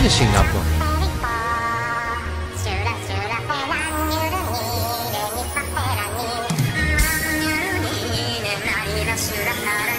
되는 신나 보. 슈라